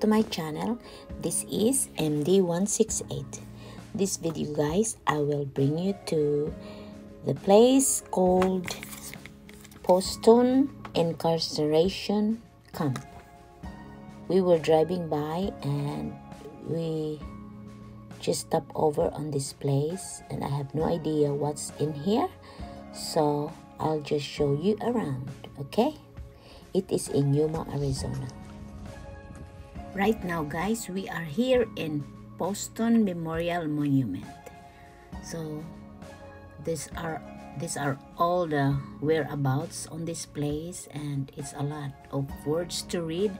to my channel. This is MD168. This video guys, I will bring you to the place called Poston Incarceration Camp. We were driving by and we just stopped over on this place and I have no idea what's in here. So I'll just show you around, okay? It is in Yuma, Arizona. Right now, guys, we are here in Poston Memorial Monument. So, these are these are all the whereabouts on this place, and it's a lot of words to read.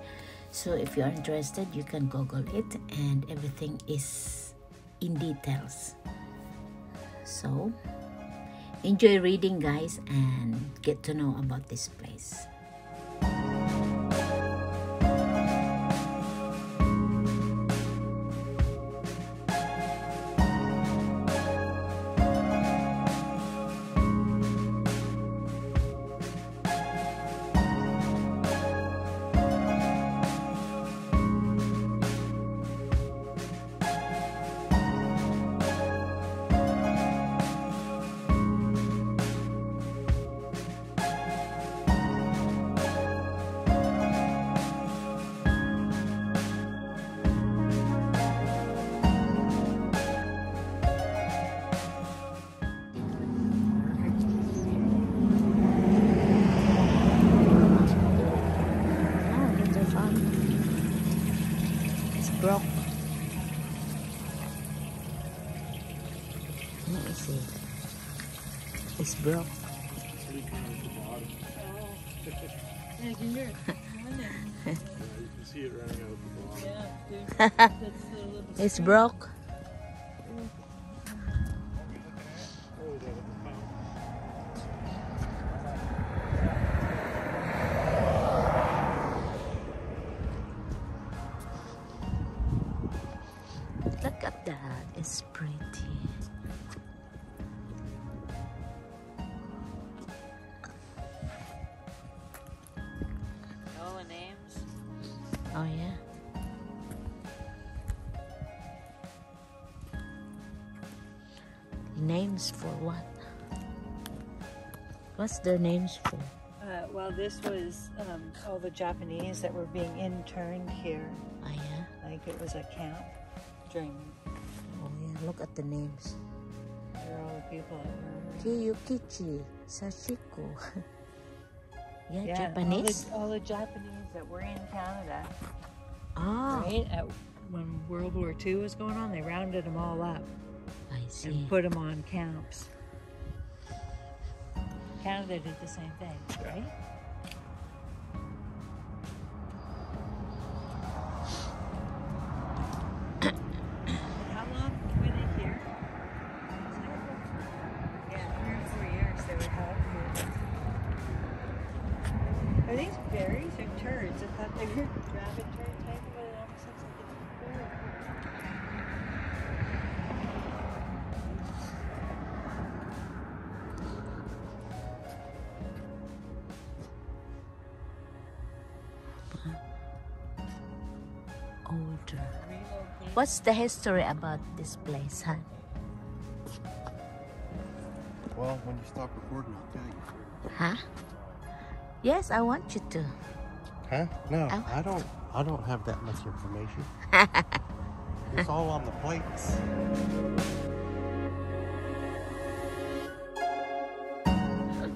So, if you are interested, you can Google it, and everything is in details. So, enjoy reading, guys, and get to know about this place. Let me see. It's broke. Yeah, You can see it running out the bottom. Yeah, dude. That's the little It's broke. Oh, yeah. Names for what? What's their names for? Uh, well, this was um, all the Japanese that were being interned here. Oh, yeah. Like it was a camp during. Oh, yeah. Look at the names. They're all the people that were. Kiyukichi, Sashiko. yeah, Yeah, Japanese. All the, all the Japanese that were in Canada, Ah, right? At, when World War II was going on, they rounded them all up I see. and put them on camps. Canada did the same thing, right? What's the history about this place, huh? Well, when you stop recording, I'll tell you. Huh? Yes, I want you to. Huh? No, Oh. I don't. I don't have that much information. it's all on the plates.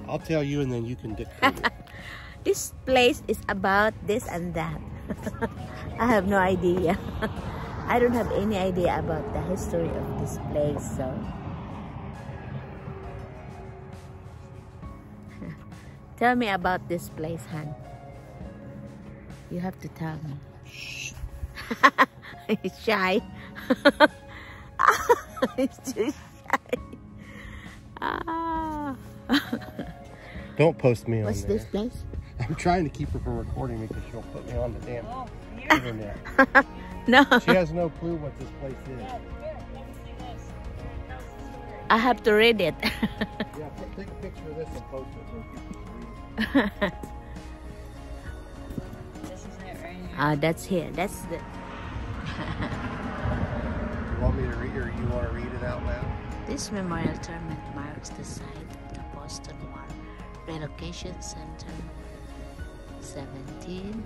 I'll tell you, and then you can dictate it. This place is about this and that. I have no idea. I don't have any idea about the history of this place, so. tell me about this place, Han. You have to tell me. He's shy. He's too shy. Ah. Don't post me on What's there. this place? I'm trying to keep her from recording me because she'll put me on the damn Oh, internet. No. She has no clue what this place is. Yeah, here, let me see this. Tell us the story. I have to read it. Yeah, take a picture of this and post it so people can read it. This is it right Ah, that's here. That's the. You want me to read or you want to read it out loud? This memorial tournament marks the site of the Poston War Relocation Center. 17,000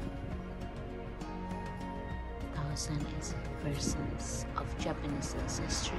is persons of Japanese ancestry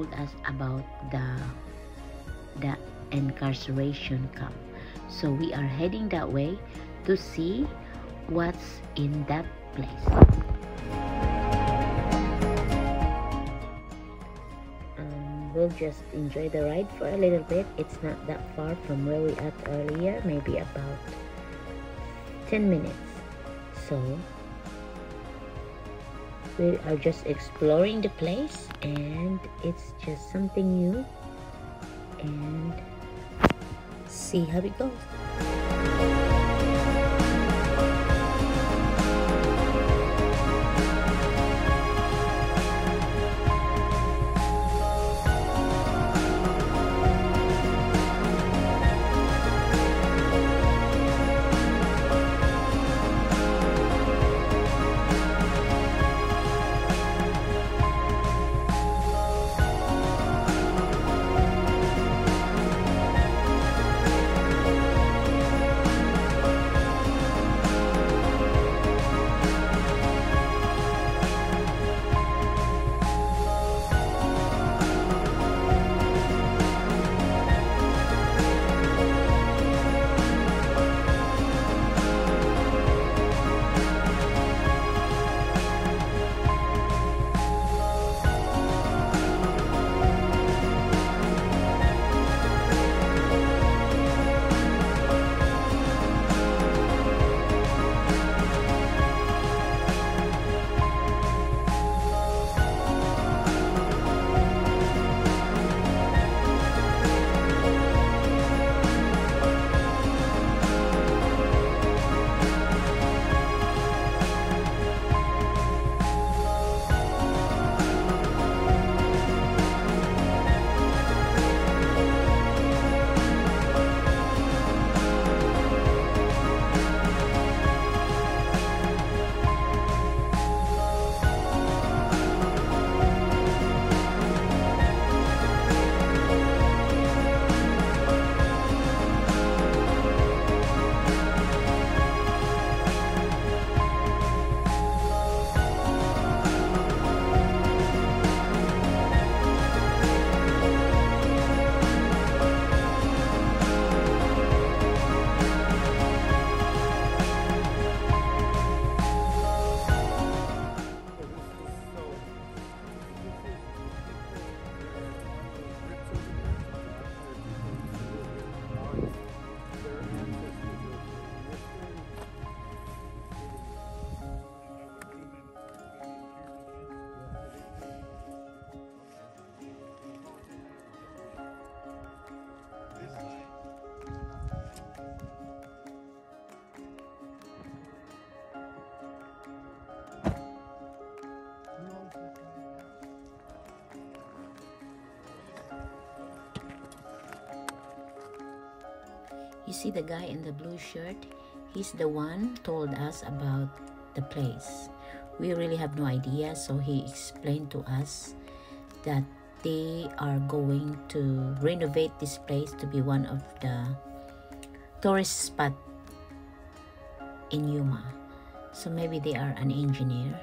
told us about the the incarceration camp. So we are heading that way to see what's in that place. Um, we'll just enjoy the ride for a little bit. It's not that far from where we at earlier, maybe about 10 minutes. So we are just exploring the place and it's just something new. And see how it goes You see the guy in the blue shirt? He's the one told us about the place. We really have no idea, so he explained to us that they are going to renovate this place to be one of the tourist spot in Yuma. So maybe they are an engineer.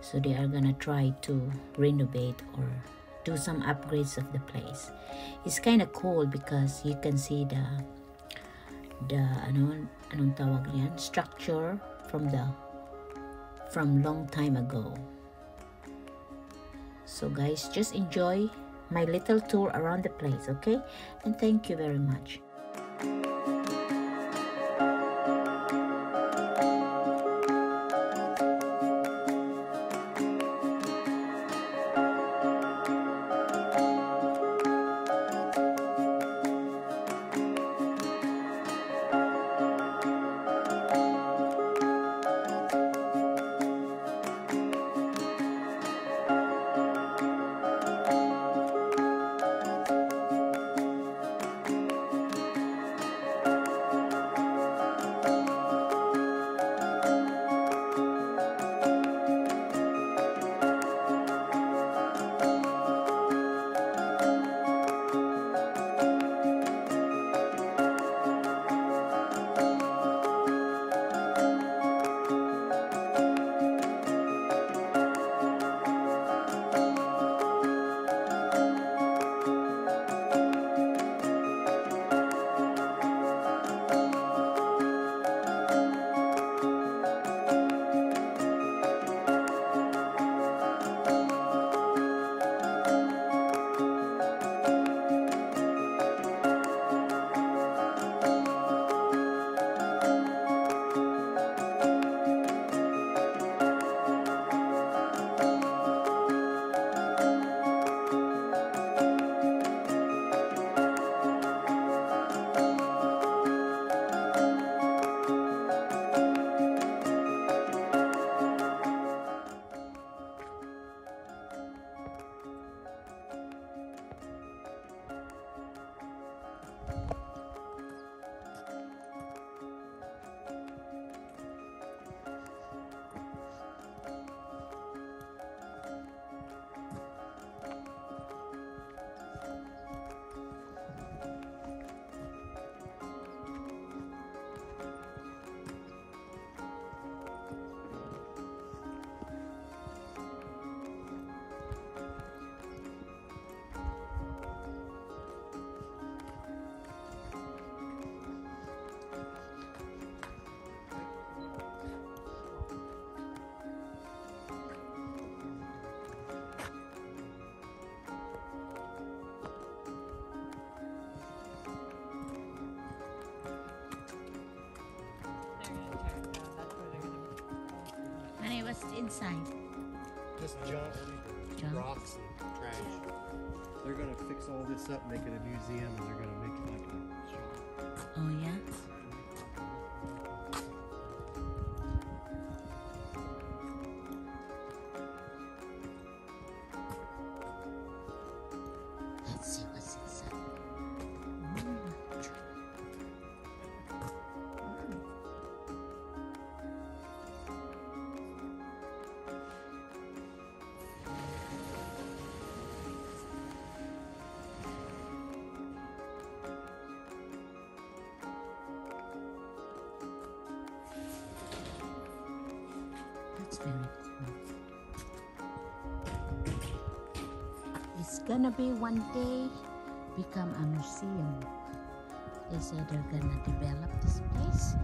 So they are gonna try to renovate or do some upgrades of the place. It's kind of cool because you can see the the ano anong tawag niyan structure from the from long time ago. So guys, just enjoy my little tour around the place, okay? And thank you very much. Gonna. Honey, what's inside? Just junk, Junk? rocks, and trash. They're gonna fix all this up, make it a museum, and they're gonna make it like a shop. Oh yeah? Let's see gonna be one day become a museum. They say they're gonna develop this place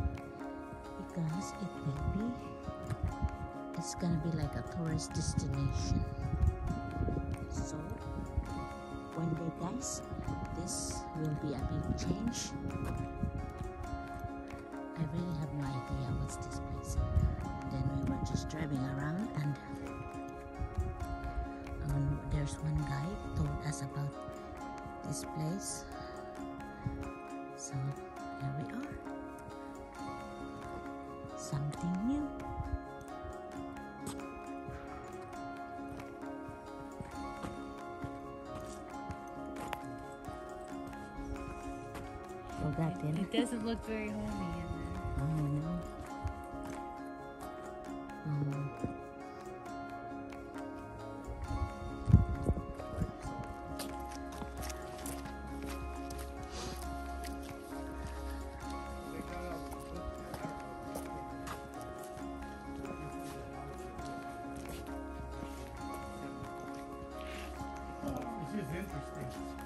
because it will be it's gonna be like a tourist destination. So one day guys, this will be a big change. I really have no idea what's this place. Then we were just driving around and there's one guy told us about this place. So here we are. Something new. In. It doesn't look very homey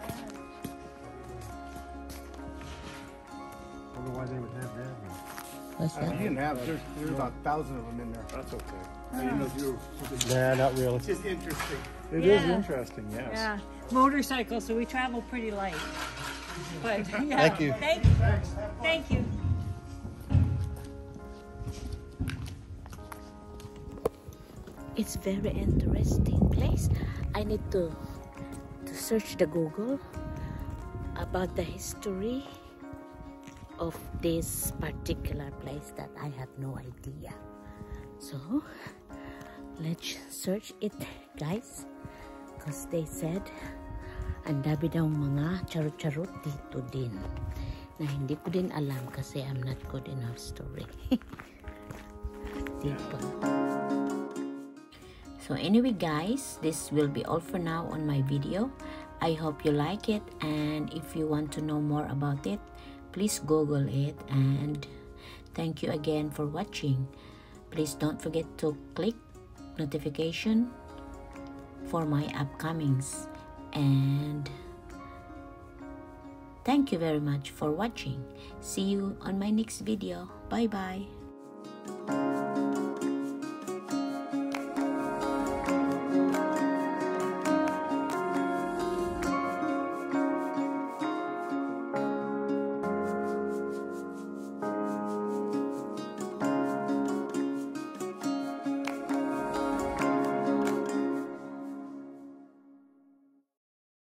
interesting. Wonder why they would have that. What's You that? didn't have, there's, there's about a thousand of them in there. That's okay. I didn't know if you were, Nah, not really. it's just interesting. It is Yeah. interesting, yes. Yeah, motorcycle, so we travel pretty light. But yeah. Thank you. Thank you. Thank you. It's very interesting place. I need to to search the Google about the history of this particular place that I have no idea. So let's search it guys because they said ang dami daw mga charot-charot dito din na hindi ko din alam kasi I'm not good in story. diba? So anyway guys, this will be all for now on my video. I hope you like it and if you want to know more about it, please google it and thank you again for watching. Please don't forget to click notification for my upcomings and thank you very much for watching. See you on my next video. Bye bye.